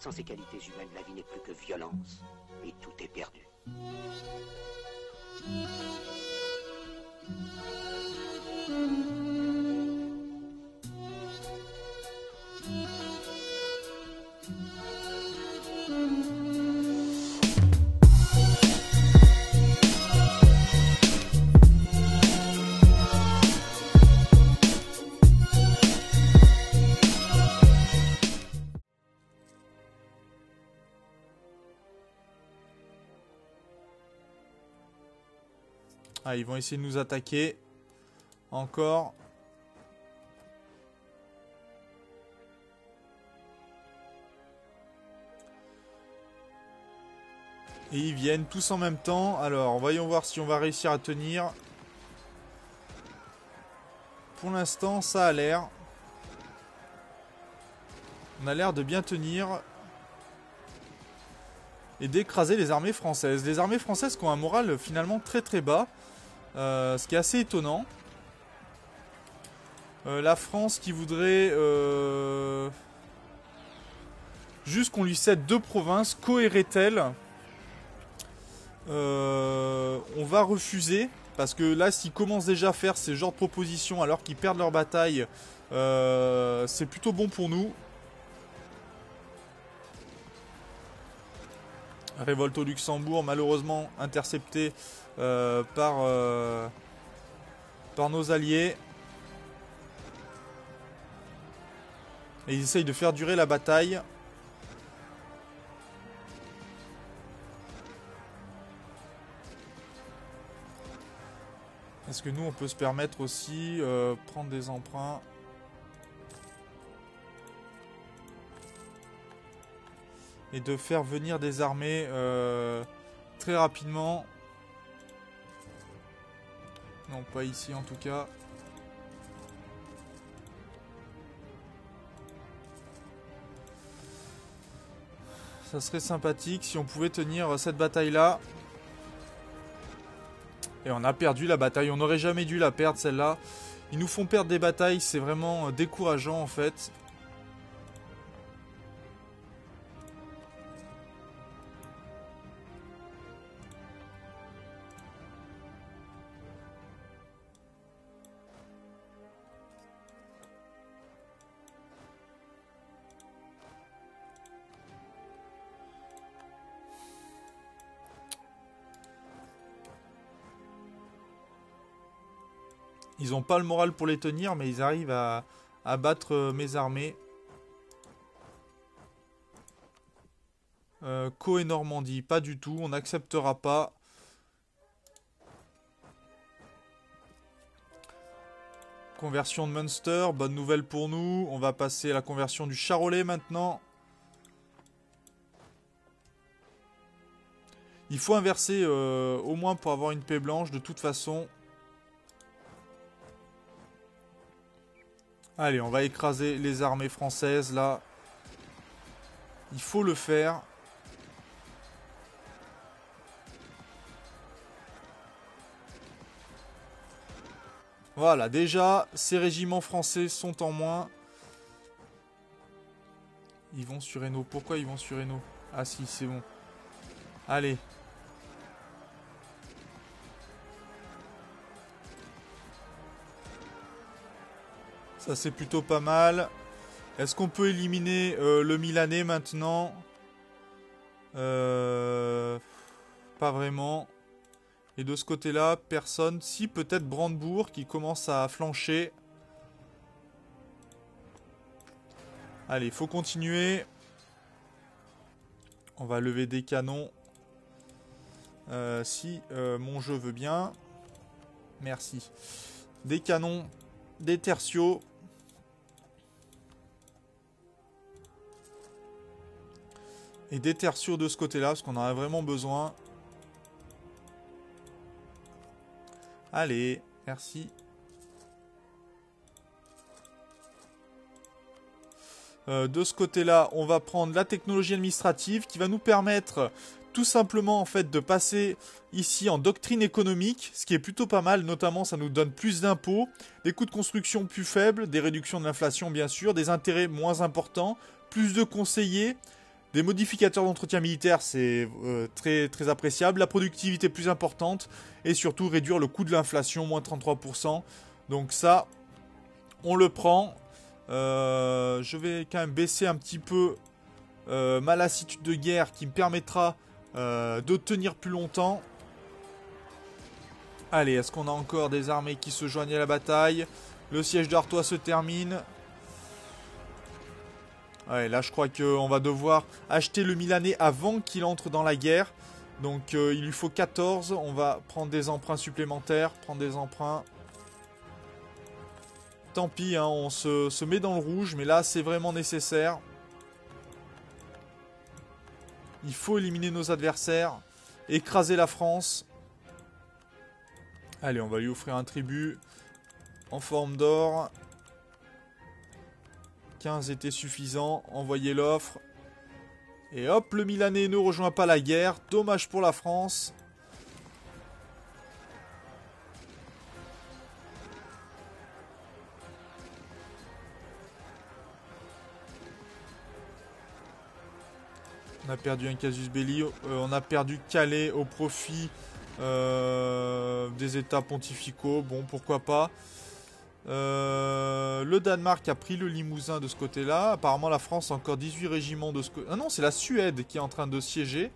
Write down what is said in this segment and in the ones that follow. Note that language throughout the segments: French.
Sans ces qualités humaines, la vie n'est plus que violence. Et tout est perdu. Ah, ils vont essayer de nous attaquer. Encore. Et ils viennent tous en même temps. Alors, voyons voir si on va réussir à tenir. Pour l'instant, ça a l'air. On a l'air de bien tenir. Et d'écraser les armées françaises. Les armées françaises qui ont un moral finalement très très bas. Euh, ce qui est assez étonnant. Euh, la France qui voudrait euh, juste qu'on lui cède deux provinces, cohérait-elle On va refuser parce que là, s'ils commencent déjà à faire ces genres de propositions alors qu'ils perdent leur bataille, c'est plutôt bon pour nous. Révolte au Luxembourg, malheureusement interceptée par, par nos alliés. Et ils essayent de faire durer la bataille. Est-ce que nous, on peut se permettre aussi euh, prendre des emprunts? Et de faire venir des armées euh, très rapidement. Non, pas ici en tout cas. Ça serait sympathique si on pouvait tenir cette bataille-là. Et on a perdu la bataille. On n'aurait jamais dû la perdre, celle-là. Ils nous font perdre des batailles. C'est vraiment décourageant, en fait. Ils n'ont pas le moral pour les tenir, mais ils arrivent à, battre euh, mes armées. Euh, Co et Normandie, pas du tout, on n'acceptera pas. Conversion de Munster, bonne nouvelle pour nous. On va passer à la conversion du Charolais maintenant. Il faut inverser euh, au moins pour avoir une paix blanche de toute façon. Allez, on va écraser les armées françaises, là. Il faut le faire. Voilà, déjà, ces régiments français sont en moins. Ils vont sur Eno. Pourquoi ils vont sur Eno Ah si, c'est bon. Allez, Ça c'est plutôt pas mal. Est-ce qu'on peut éliminer euh, le Milanais maintenant? Euh, Pas vraiment. Et de ce côté-là, personne. Si, peut-être Brandebourg qui commence à flancher. Allez, faut continuer. On va lever des canons. Euh, si mon jeu veut bien. Merci. Des canons, des tertiaux. Et des tertiaux de ce côté-là, parce qu'on en a vraiment besoin. Allez, merci. Euh, de ce côté-là, on va prendre la technologie administrative qui va nous permettre tout simplement en fait de passer ici en doctrine économique, ce qui est plutôt pas mal, notamment ça nous donne plus d'impôts, des coûts de construction plus faibles, des réductions de l'inflation bien sûr, des intérêts moins importants, plus de conseillers, Des modificateurs d'entretien militaire, c'est euh, très, très appréciable. La productivité plus importante. Et surtout, réduire le coût de l'inflation, moins 33%. Donc ça, on le prend. Euh, je vais quand même baisser un petit peu euh, ma lassitude de guerre qui me permettra de tenir plus longtemps. Allez, est-ce qu'on a encore des armées qui se joignent à la bataille? Le siège d'Artois se termine. Ouais, là je crois qu'on va devoir acheter le Milanais avant qu'il entre dans la guerre. Donc euh, il lui faut 14. On va prendre des emprunts supplémentaires. Prendre des emprunts. Tant pis, hein, on se, se met dans le rouge. Mais là c'est vraiment nécessaire. Il faut éliminer nos adversaires. Écraser la France. Allez, on va lui offrir un tribut. En forme d'or. 15 était suffisant. Envoyez l'offre. Et hop, le Milanais ne rejoint pas la guerre. Dommage pour la France. On a perdu un casus belli. Euh, on a perdu Calais au profit euh, des états pontificaux. Bon, pourquoi pas. Euh, le Danemark a pris le Limousin de ce côté-là. Apparemment, la France a encore 18 régiments de ce côté. Ah non, c'est la Suède qui est en train de siéger.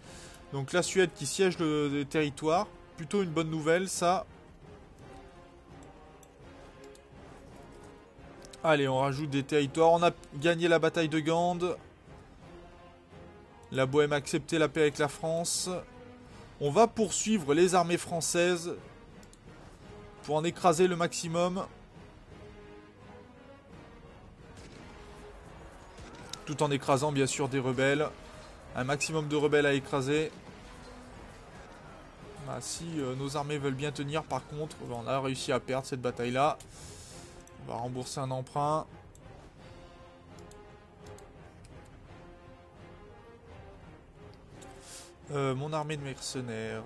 Donc la Suède qui siège le, territoire. Plutôt une bonne nouvelle, ça. Allez, on rajoute des territoires. On a gagné la bataille de Gand. La Bohème a accepté la paix avec la France. On va poursuivre les armées françaises pour en écraser le maximum. Tout en écrasant bien sûr des rebelles. Un maximum de rebelles à écraser. Bah, si euh, nos armées veulent bien tenir par contre, on a réussi à perdre cette bataille là. On va rembourser un emprunt. Euh, mon armée de mercenaires.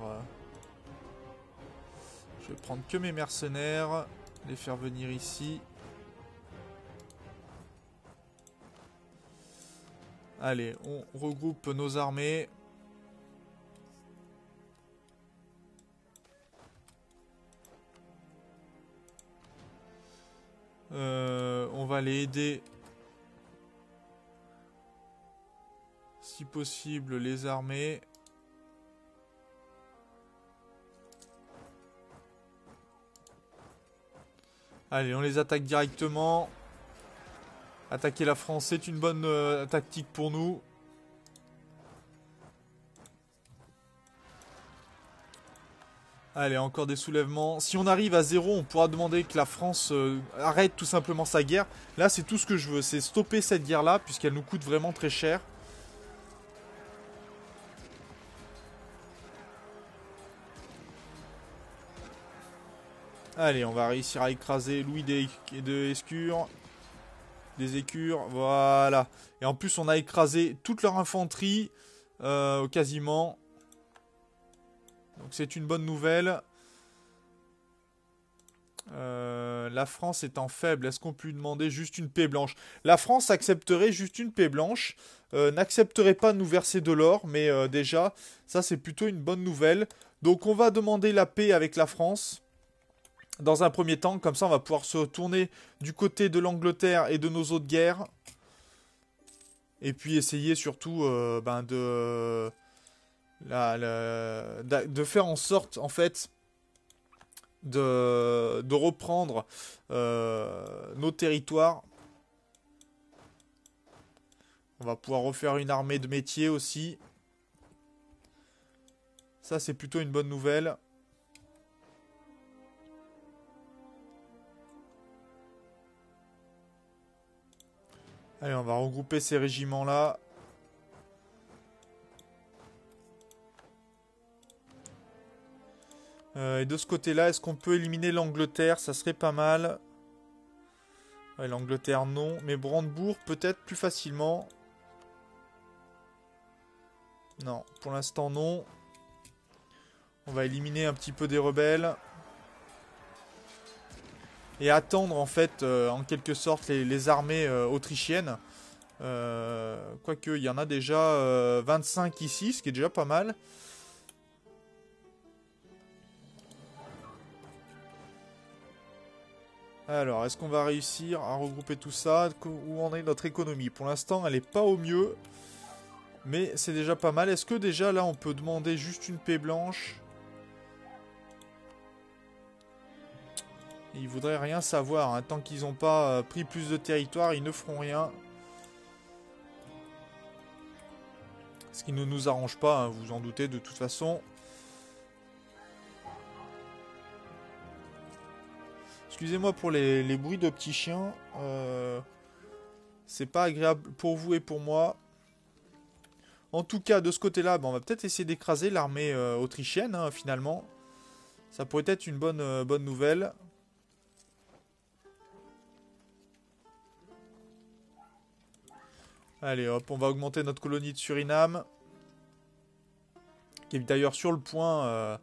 Je vais prendre que mes mercenaires. Les faire venir ici. Allez, on regroupe nos armées. Euh, on va aller aider, si possible, les armées. Allez, on les attaque directement. Attaquer la France, c'est une bonne euh, tactique pour nous. Allez, encore des soulèvements. Si on arrive à zéro, on pourra demander que la France euh, arrête tout simplement sa guerre. Là, c'est tout ce que je veux, c'est stopper cette guerre-là, puisqu'elle nous coûte vraiment très cher. Allez, on va réussir à écraser Louis de Escure des écures, voilà. Et en plus, on a écrasé toute leur infanterie, euh, quasiment. Donc c'est une bonne nouvelle. Euh, la France étant faible, est-ce qu'on peut lui demander juste une paix blanche? La France accepterait juste une paix blanche, euh, n'accepterait pas de nous verser de l'or, mais déjà, ça c'est plutôt une bonne nouvelle. Donc on va demander la paix avec la France dans un premier temps. Comme ça, on va pouvoir se tourner du côté de l'Angleterre et de nos autres guerres. Et puis essayer surtout euh, ben de, faire en sorte, en fait, de, de reprendre euh, nos territoires. On va pouvoir refaire une armée de métier aussi. Ça, c'est plutôt une bonne nouvelle. Allez, on va regrouper ces régiments-là. Euh, et de ce côté-là, est-ce qu'on peut éliminer l'Angleterre? Ça serait pas mal. L'Angleterre, non. Mais Brandebourg, peut-être plus facilement. Non, pour l'instant, non. On va éliminer un petit peu des rebelles et attendre en fait euh, en quelque sorte les, armées euh, autrichiennes Euh, quoique, il y en a déjà 25 euh, ici, ce qui est déjà pas mal. Alors, est-ce qu'on va réussir à regrouper tout ça? Où en est notre économie? Pour l'instant, elle n'est pas au mieux. Mais c'est déjà pas mal. Est-ce que déjà, là, on peut demander juste une paix blanche? Ils voudraient rien savoir. Hein. Tant qu'ils n'ont pas euh, pris plus de territoire, ils ne feront rien. Ce qui ne nous arrange pas, hein, vous en doutez de toute façon. Excusez-moi pour les, bruits de petits chiens. Euh, c'est pas agréable pour vous et pour moi. En tout cas, de ce côté-là, on va peut-être essayer d'écraser l'armée euh, autrichienne, hein, finalement. Ça pourrait être une bonne, bonne nouvelle. Allez hop, on va augmenter notre colonie de Suriname. Qui est d'ailleurs sur le point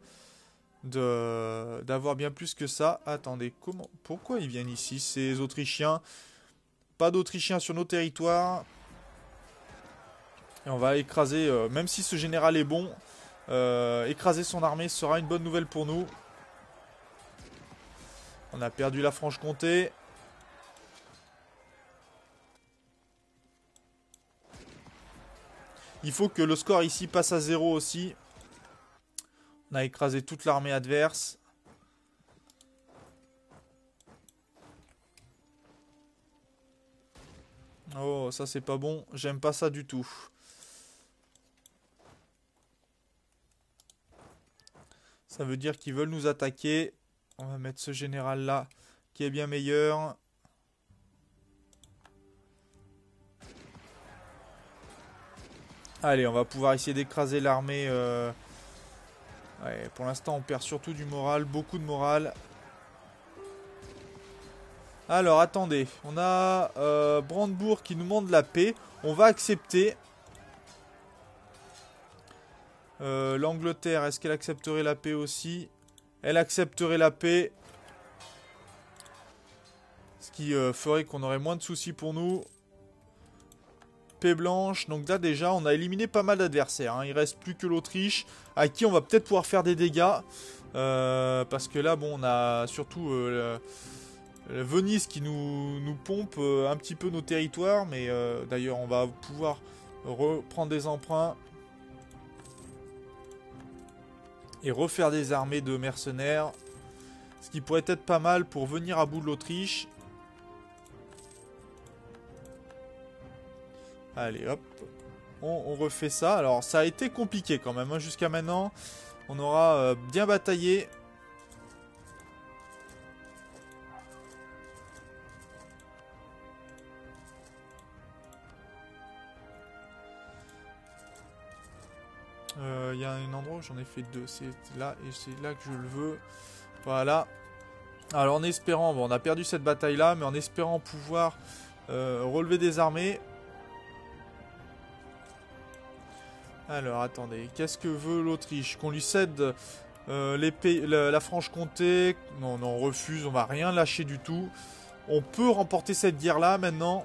euh, d'avoir bien plus que ça. Attendez, comment, pourquoi ils viennent ici ces Autrichiens? Pas d'Autrichiens sur nos territoires. Et on va écraser, euh, même si ce général est bon, euh, écraser son armée sera une bonne nouvelle pour nous. On a perdu la Franche-Comté. Il faut que le score ici passe à 0 aussi. On a écrasé toute l'armée adverse. Oh, ça c'est pas bon. J'aime pas ça du tout. Ça veut dire qu'ils veulent nous attaquer. On va mettre ce général là qui est bien meilleur. Allez, on va pouvoir essayer d'écraser l'armée. Euh, pour l'instant, on perd surtout du moral, beaucoup de moral. Alors, attendez. On a euh, Brandebourg qui nous demande la paix. On va accepter. Euh, L'Angleterre, est-ce qu'elle accepterait la paix aussi? Elle accepterait la paix. Ce qui ferait qu'on aurait moins de soucis pour nous blanche. Donc là déjà on a éliminé pas mal d'adversaires. Hein. Il reste plus que l'Autriche à qui on va peut-être pouvoir faire des dégâts. Euh, parce que là bon on a surtout euh, Venise qui nous, nous pompe euh, un petit peu nos territoires. Mais d'ailleurs on va pouvoir reprendre des emprunts. Et refaire des armées de mercenaires. Ce qui pourrait être pas mal pour venir à bout de l'Autriche. Allez, hop. On, refait ça. Alors, ça a été compliqué quand même. Hein, jusqu'à maintenant, on aura euh, bien bataillé. Euh, il y a un endroit où j'en ai fait deux. C'est là et c'est là que je le veux. Voilà. Alors en espérant, bon, on a perdu cette bataille là, mais en espérant pouvoir euh, relever des armées, Alors, attendez. Qu'est-ce que veut l'Autriche? Qu'on lui cède euh, la, Franche-Comté? Non, non, on refuse. On va rien lâcher du tout. On peut remporter cette guerre-là maintenant.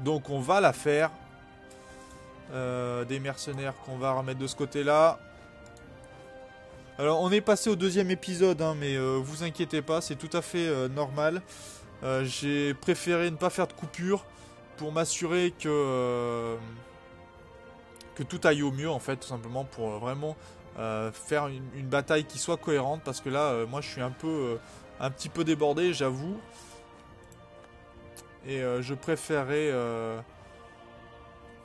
Donc, on va la faire. Euh, des mercenaires qu'on va remettre de ce côté-là. Alors, on est passé au deuxième épisode, hein, mais euh, vous inquiétez pas, c'est tout à fait normal. J'ai préféré ne pas faire de coupure pour m'assurer que tout aille au mieux en fait tout simplement pour euh, vraiment euh, faire une, bataille qui soit cohérente parce que là euh, moi je suis un peu un petit peu débordé j'avoue. Et je préférerais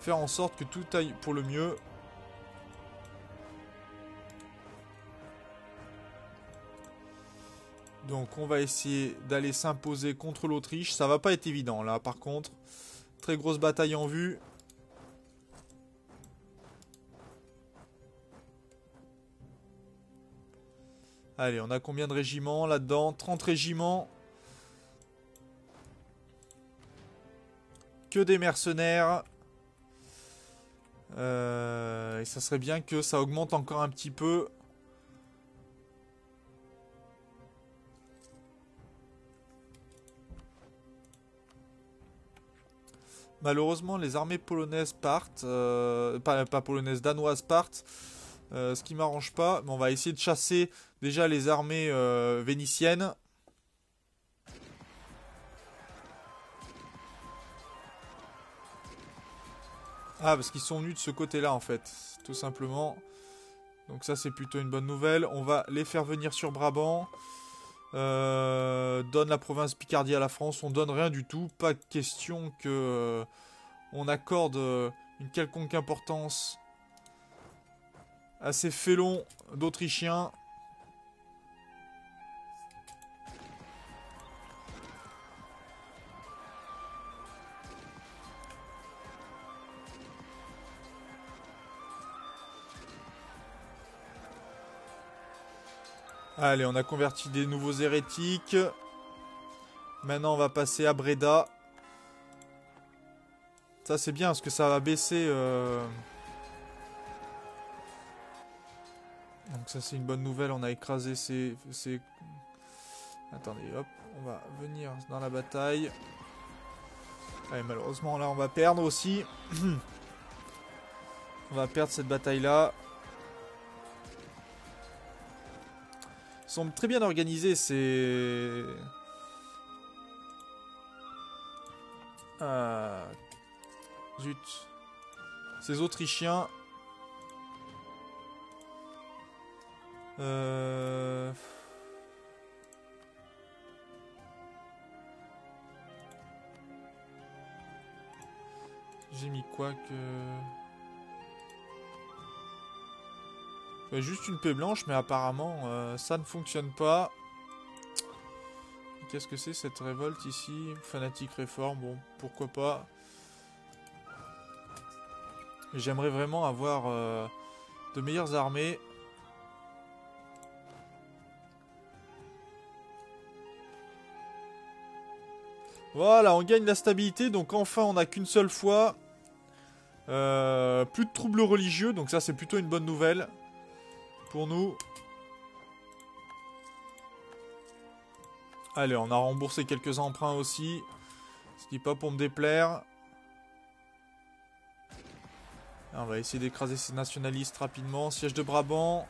faire en sorte que tout aille pour le mieux. Donc on va essayer d'aller s'imposer contre l'Autriche. Ça va pas être évident là par contre. Très grosse bataille en vue Allez, on a combien de régiments là-dedans? 30 régiments. Que des mercenaires. Euh, et ça serait bien que ça augmente encore un petit peu. Malheureusement, les armées polonaises partent. Euh, pas, polonaises, danoises partent. Euh, ce qui m'arrange pas. Mais on va essayer de chasser déjà les armées euh, vénitiennes. Ah, parce qu'ils sont venus de ce côté-là, en fait. Tout simplement. Donc ça, c'est plutôt une bonne nouvelle. On va les faire venir sur Brabant. Euh, donne la province Picardie à la France. On donne rien du tout. Pas question que euh, on accorde une quelconque importance à ces félons d'Autrichiens. Allez, on a converti des nouveaux hérétiques. Maintenant, on va passer à Breda. Ça, c'est bien, parce que ça va baisser... Euh, Donc ça, c'est une bonne nouvelle. On a écrasé ces... ces... Attendez, hop. On va venir dans la bataille. Allez, malheureusement, là, on va perdre aussi. on va perdre cette bataille-là. Très bien organisés, c'est... Ah... Zut. Ces Autrichiens... Euh... J'ai mis quoi que... juste une paix blanche, mais apparemment, euh, ça ne fonctionne pas. Qu'est-ce que c'est cette révolte ici? Fanatique réforme, bon, pourquoi pas. J'aimerais vraiment avoir euh, de meilleures armées. Voilà, on gagne la stabilité, donc enfin on n'a qu'une seule fois. Euh, plus de troubles religieux, donc ça c'est plutôt une bonne nouvelle pour nous. Allez, on a remboursé quelques emprunts aussi. Ce qui n'est pas pour me déplaire. On va essayer d'écraser ces nationalistes rapidement. Siège de Brabant.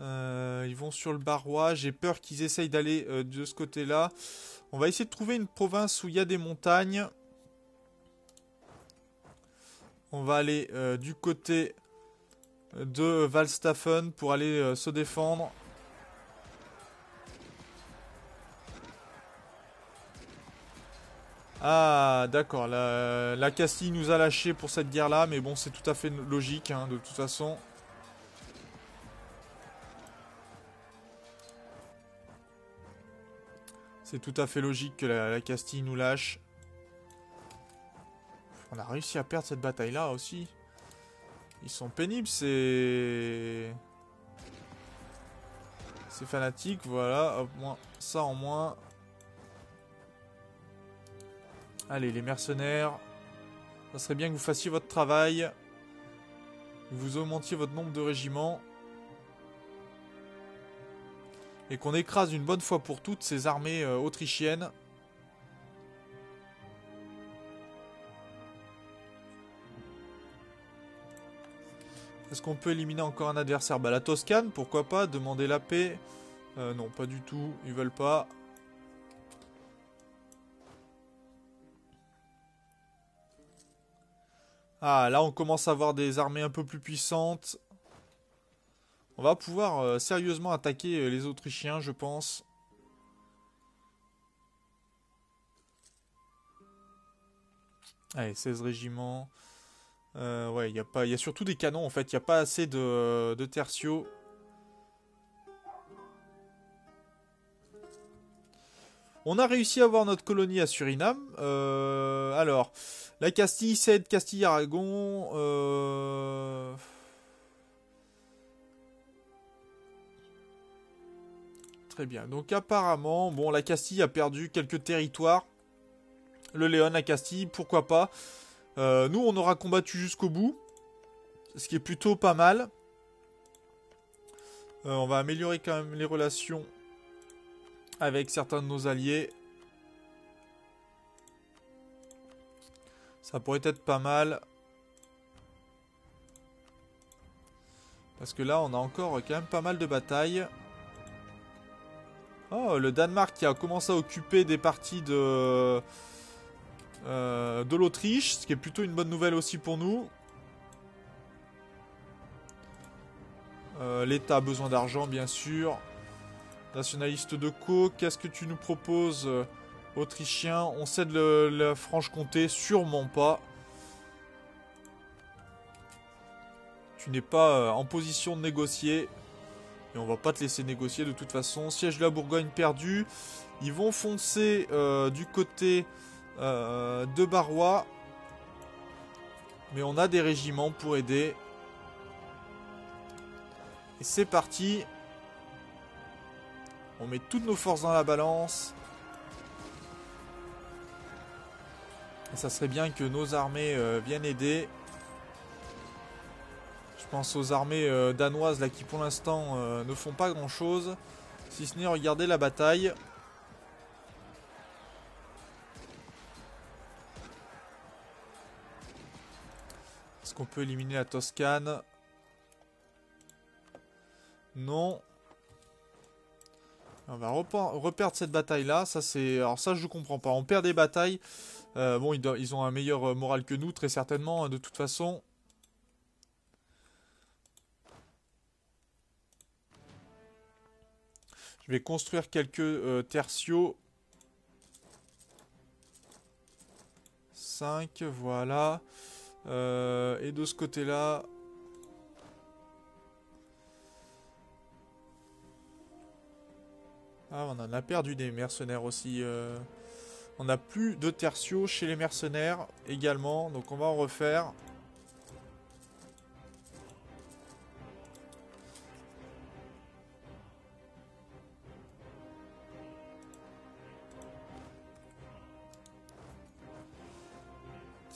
Euh, ils vont sur le Barrois. J'ai peur qu'ils essayent d'aller euh, de ce côté-là. On va essayer de trouver une province où il y a des montagnes. On va aller euh, du côté de Valstaffen pour aller euh, se défendre. Ah, d'accord. La, Castille nous a lâché pour cette guerre-là, mais bon, c'est tout à fait logique, hein, de toute façon. C'est tout à fait logique que la Castille nous lâche. On a réussi à perdre cette bataille-là aussi. Ils sont pénibles, c'est... C'est fanatique, voilà. Hop, ça en moins. Allez, les mercenaires. Ça serait bien que vous fassiez votre travail. Que vous augmentiez votre nombre de régiments. Et qu'on écrase une bonne fois pour toutes ces armées euh, autrichiennes. Est-ce qu'on peut éliminer encore un adversaire? Bah la Toscane, pourquoi pas Demander la paix? Euh, Non, pas du tout. Ils veulent pas. Ah, là on commence à avoir des armées un peu plus puissantes. On va pouvoir euh, sérieusement attaquer euh, les Autrichiens, je pense. Allez, 16 régiments. Euh, ouais, il y, a pas, y a surtout des canons en fait, il n'y a pas assez de, de tertiaux. On a réussi à avoir notre colonie à Suriname. Euh, alors, la Castille cède Castille-Aragon. Euh... Très bien. Donc apparemment, bon, la Castille a perdu quelques territoires. Le Léon, la Castille, pourquoi pas. Euh, nous, on aura combattu jusqu'au bout. Ce qui est plutôt pas mal. Euh, on va améliorer quand même les relations avec certains de nos alliés. Ça pourrait être pas mal. Parce que là, on a encore quand même pas mal de batailles. Oh, le Danemark qui a commencé à occuper des parties de, euh, de l'Autriche, ce qui est plutôt une bonne nouvelle aussi pour nous. Euh, L'État a besoin d'argent, bien sûr. Nationaliste de Co, qu'est-ce que tu nous proposes, euh, Autrichien? On cède la Franche-Comté Sûrement pas. Tu n'es pas en position de négocier. Et on va pas te laisser négocier de toute façon. Siège de la Bourgogne perdu. Ils vont foncer du côté euh, de Barrois. Mais on a des régiments pour aider. Et c'est parti. On met toutes nos forces dans la balance. Et ça serait bien que nos armées euh, viennent aider. Je pense aux armées euh, danoises là qui pour l'instant ne font pas grand chose. Si ce n'est regarder la bataille. Est-ce qu'on peut éliminer la Toscane? Non. On va reperdre cette bataille là. Ça c'est. Alors ça je comprends pas. On perd des batailles. Euh, bon, ils, ont un meilleur moral que nous, très certainement, hein, de toute façon. Je vais construire quelques euh, tertiaux. 5, voilà. Euh, et de ce côté-là... Ah, on en a perdu des mercenaires aussi. Euh. On n'a plus de tertiaux chez les mercenaires également. Donc on va en refaire.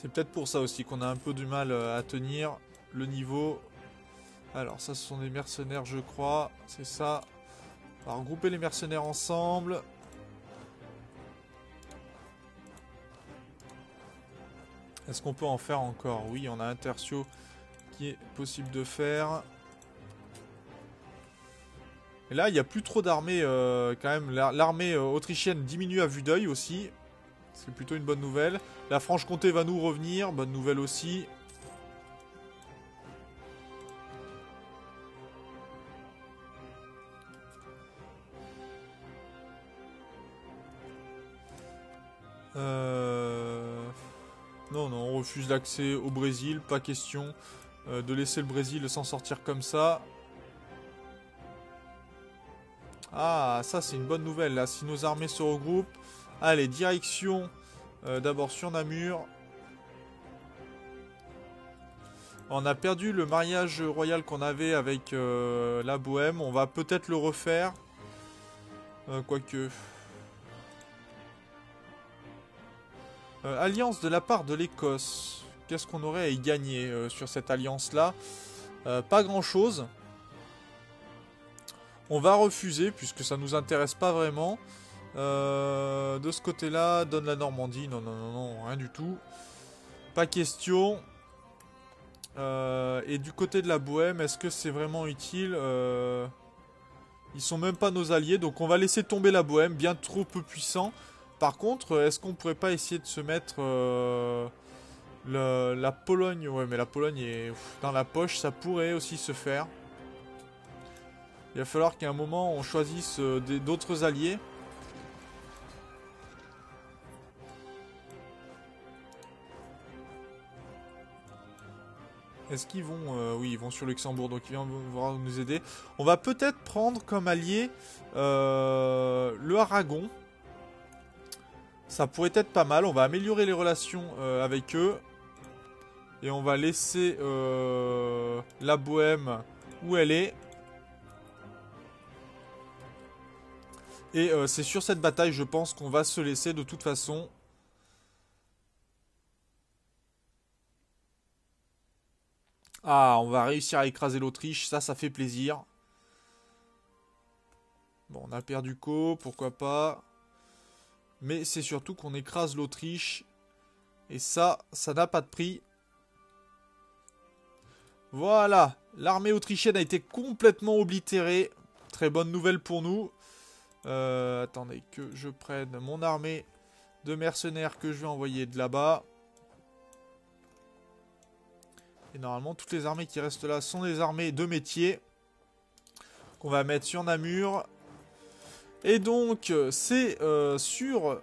C'est peut-être pour ça aussi qu'on a un peu du mal euh, à tenir le niveau. Alors ça ce sont des mercenaires je crois, c'est ça. On va regrouper les mercenaires ensemble. Est-ce qu'on peut en faire encore? Oui, on a un tertio qui est possible de faire. Et là, il n'y a plus trop d'armées euh, quand même. L'armée euh, autrichienne diminue à vue d'œil aussi. C'est plutôt une bonne nouvelle. La Franche-Comté va nous revenir. Bonne nouvelle aussi. Euh... Non, non, on refuse l'accès au Brésil. Pas question euh, de laisser le Brésil s'en sortir comme ça. Ah, ça c'est une bonne nouvelle là. Si nos armées se regroupent, Allez, direction euh, d'abord sur Namur. On a perdu le mariage royal qu'on avait avec euh, la Bohème. On va peut-être le refaire. Euh, quoique... alliance de la part de l'Écosse. Qu'est-ce qu'on aurait à y gagner sur cette alliance-là? Pas grand-chose. On va refuser puisque ça nous intéresse pas vraiment. Euh, de ce côté-là, donne la Normandie. Non, non, non, non, rien du tout. Pas question. Euh, et du côté de la Bohème, est-ce que c'est vraiment utile euh, Ils sont même pas nos alliés, donc on va laisser tomber la Bohème, bien trop peu puissant. Par contre, est-ce qu'on pourrait pas essayer de se mettre la Pologne? Ouais, mais la Pologne est dans la poche, ça pourrait aussi se faire. Il va falloir qu'à un moment on choisisse d'autres alliés. Est-ce qu'ils vont... Euh, oui, ils vont sur Luxembourg, donc ils vont nous aider. On va peut-être prendre comme allié euh, le Aragon. Ça pourrait être pas mal. On va améliorer les relations euh, avec eux. Et on va laisser la Bohème où elle est. Et c'est sur cette bataille, je pense, qu'on va se laisser de toute façon. Ah, on va réussir à écraser l'Autriche, ça, ça fait plaisir. Bon, on a perdu Co, pourquoi pas. Mais c'est surtout qu'on écrase l'Autriche. Et ça, ça n'a pas de prix. Voilà, l'armée autrichienne a été complètement oblitérée. Très bonne nouvelle pour nous. Euh, attendez que je prenne mon armée de mercenaires que je vais envoyer de là-bas. Et normalement, toutes les armées qui restent là sont des armées de métier. Qu'on va mettre sur Namur. Et donc, c'est euh, sur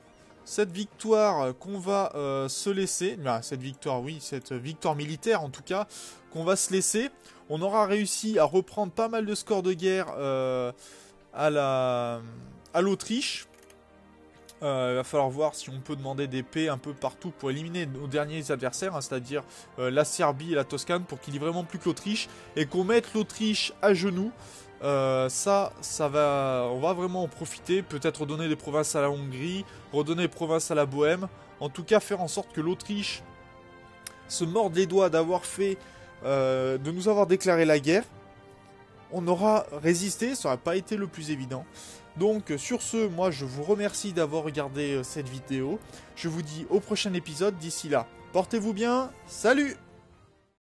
cette victoire qu'on va euh, se laisser. Bah, cette victoire, oui, cette victoire militaire en tout cas, qu'on va se laisser. On aura réussi à reprendre pas mal de scores de guerre euh, à la à l'Autriche. Euh, il va falloir voir si on peut demander des paix un peu partout pour éliminer nos derniers adversaires, hein, c'est-à-dire euh, la Serbie et la Toscane, pour qu'il y ait vraiment plus que l'Autriche et qu'on mette l'Autriche à genoux. ça, ça va, on va vraiment en profiter. Peut-être redonner des provinces à la Hongrie, redonner des provinces à la Bohème. En tout cas, faire en sorte que l'Autriche se morde les doigts d'avoir fait euh, de nous avoir déclaré la guerre. On aura résisté, ça n'aurait pas été le plus évident. Donc sur ce, moi je vous remercie d'avoir regardé euh, cette vidéo. Je vous dis au prochain épisode. D'ici là, portez-vous bien. Salut